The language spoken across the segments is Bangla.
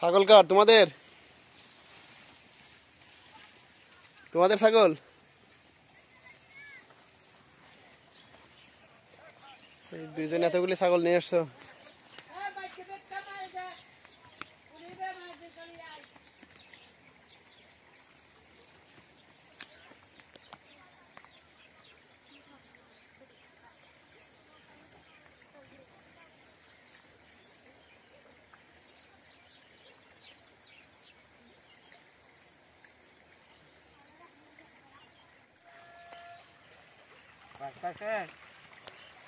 ছাগল কার? তোমাদের? তোমাদের ছাগল? দুইজন এতগুলি ছাগল নিয়ে আসছো।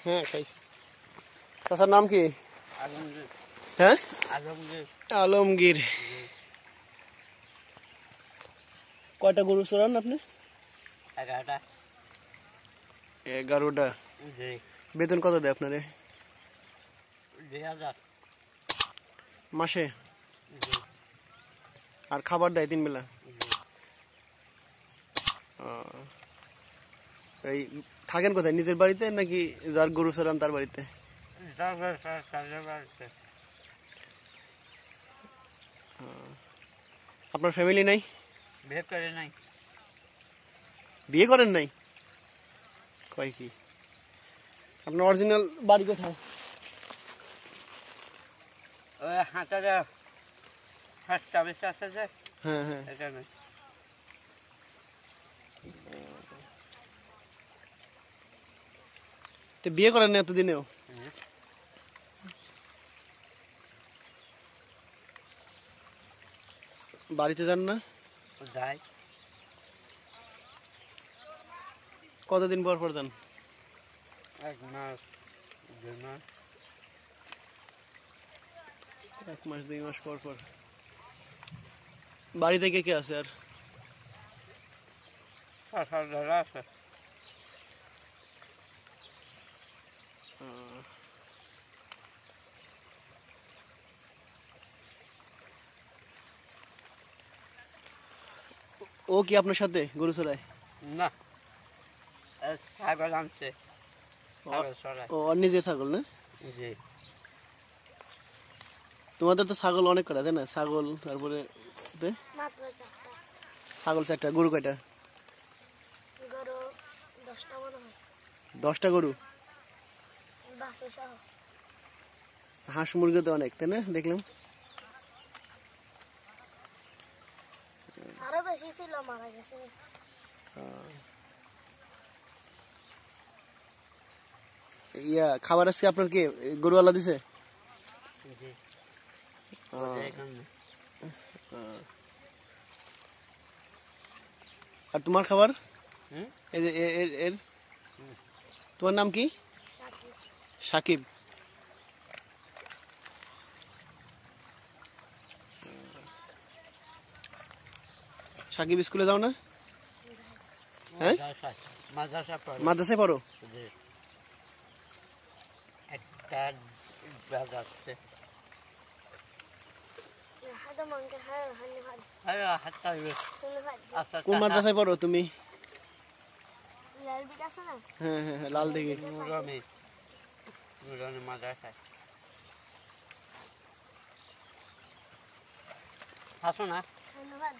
হ্যাঁ খাইছি। চাচার নাম কি? হ্যাঁ? আলমগীর। কয়টা গরু চড়ান আপনি? এগারোটা। এগারোটা? বেতন কত দেয় আপনারে? মাসে? আর খাবার দেয় তিন বেলা। এই থাকেন কোথায়? নিজের বাড়িতে নাকি যার গরু চড়ান তার বাড়িতে? আপনার ফ্যামিলি নাই? বিয়ে করে নাই। বিয়ে করেন নাই? কয় কি? আপনার অরিজিনাল বাড়ি কোথায়? ফার্স্ট অফিস আছে যে। হ্যাঁ হ্যাঁ। তো বিয়ে করেন না এতদিনেও। বাড়িতে যান না? যাই। কতদিন পর পর যান? এক মাস দুই মাস। এক মাস দুই মাস পর পর। বাড়িতে কে কে আছে আর? আছে। ও কি আপনার সাথে গরু চড়ায়? না। ছাগল আনছে। ও নিজের ছাগল না? জি। তোমাদের তো ছাগল অনেক কটা তাই না? ছাগল তারপরে ছাগল চারটা গরু কয়টা? দশটা দশটা গরু? হাঁস মুরগি তো অনেক তাই না? দেখলাম। আরও বেশি ছিল মারা গেছে। ইয়া খাবার আজকে আপনার কে? গরুওয়ালা দিছে? আর তোমার খাবার? হুম? এই যে এ- এর এর? তোমার নাম কি? সাকিব। সাকিব স্কুলে যাও না? হ্যাঁ? মাদ্রাসায় পড়ো? কোন মাদ্রাসায় পড়ো তুমি? হ্যাঁ হ্যাঁ, হ্যাঁ লাল দিঘি মাদ্রাসায়। আসো না। ধন্যবাদ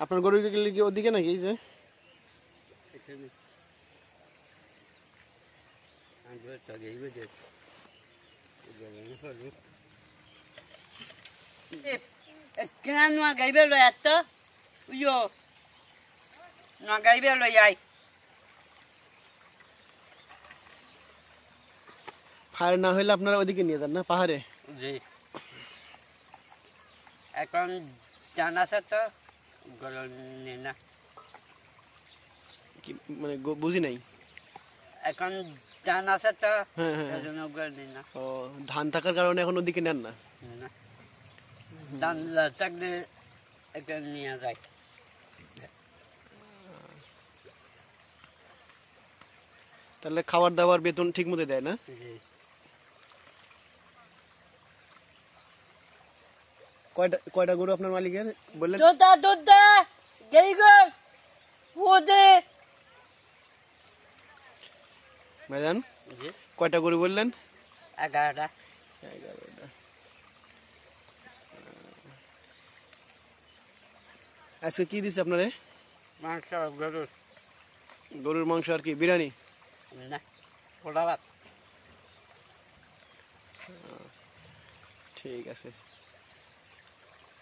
আপনার গরু কি ওদিকে নাকি এই যে? কেন গাইবে লো এত? না গাইবে লো যাই ফায়ার না হইলে আপনারা ওদিকে নিয়ে যান না পাহাড়ে? জি। এখন জানাছে তো গরম না কি মানে বুঝি নাই? এখন জান আছে তো হ্যাঁ হ্যাঁ হ্যাঁ। এজন্য নেই না ও ধান থাকার কারণে এখন ওদিকে নেন না? না ধান থাকলে নিয়ে যায়। তাহলে খাবার দাবার বেতন ঠিক মতো দেয় না? কয়টা কয়টা গরু আপনার মালিকের? বললেন। দুধা দুধা গেই গো ওদে ভাইজান কয়টা গরু বললেন? এগারোটা। এগারোটা। আজকে কি দিচ্ছে আপনারে? মাংস গরুর গরুর মাংস আর কি বিরিয়ানি? না পোড়া ভাত। ঠিক আছে।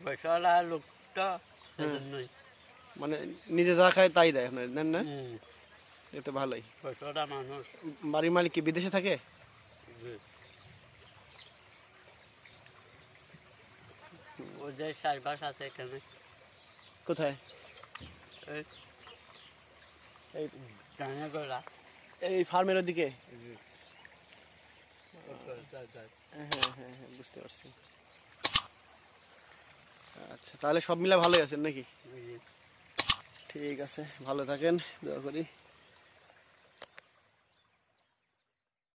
পয়সাওয়ালা লোক সেজন্যই। মানে নিজে যা খায় তাই দেয় আপনার দেন না? হুম, এ তো ভালোই। পয়সাওয়ালা মানুষ। বাড়ির মালিক কি বিদেশে থাকে? ওদের চারপাশ আছে এখানে। কোথায়? এই ফার্মের দিকে হ্যাঁ হ্যাঁ হ্যাঁ বুঝতে পারছি। আচ্ছা তাহলে সব মিলে ভালোই আছেন নাকি? ঠিক আছে ভালো থাকেন দোয়া করি।